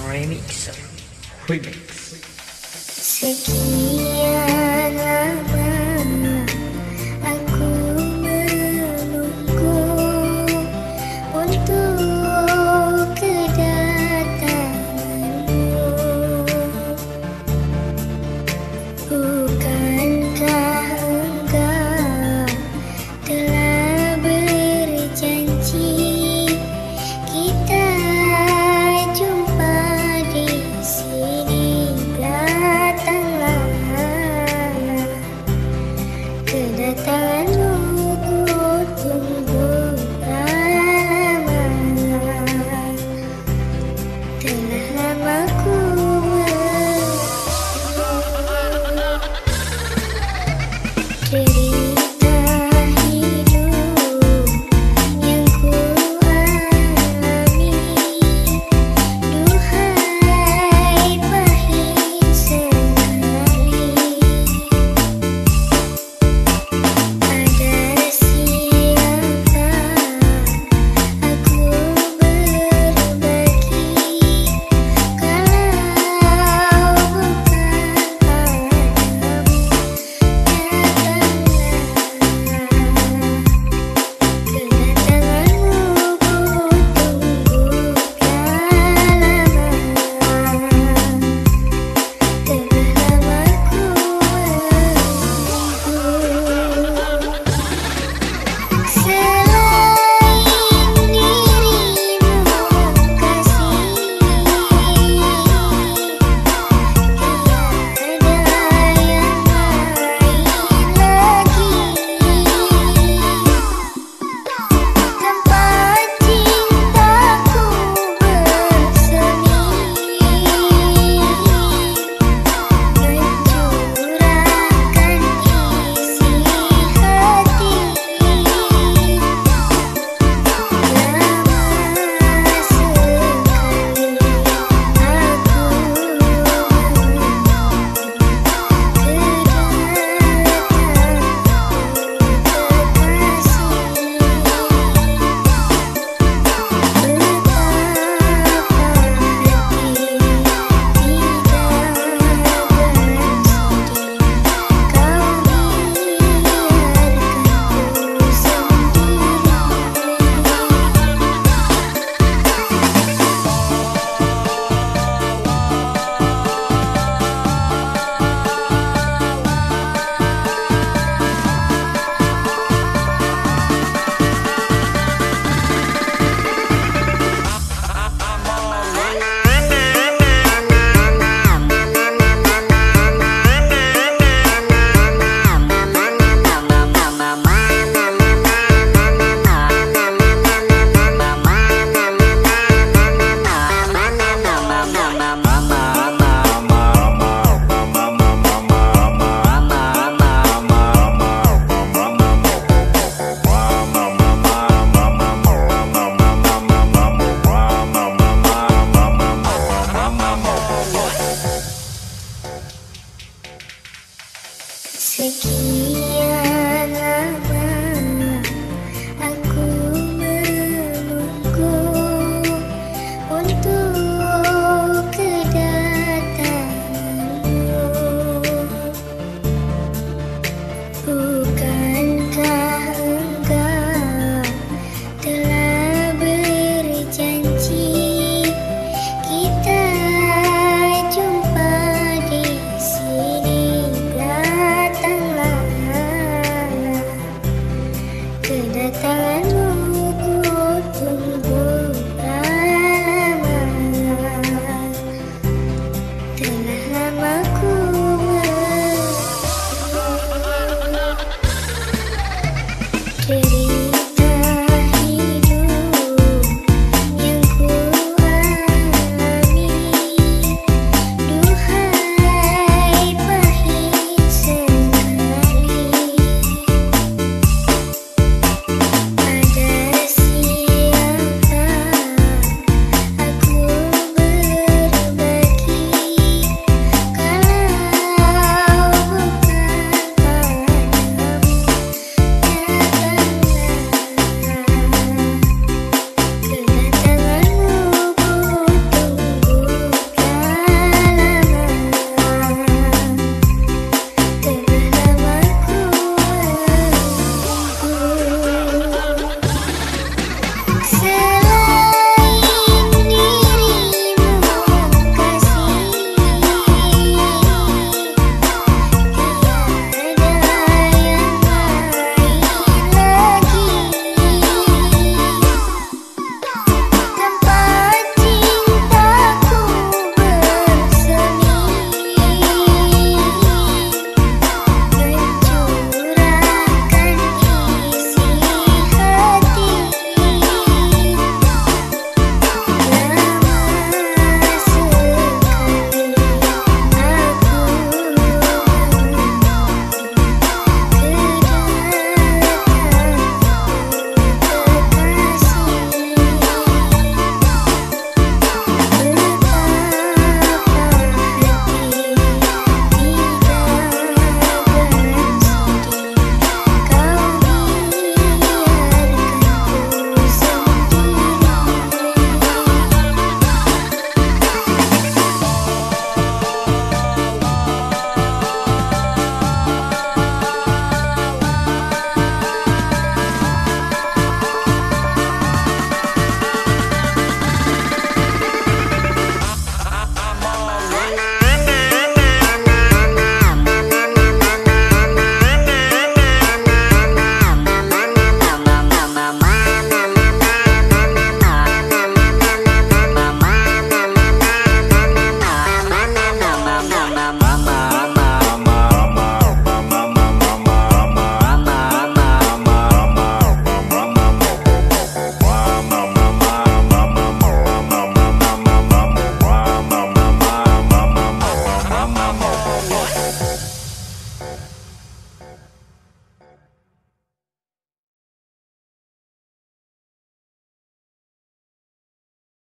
Remixer. Remix Remix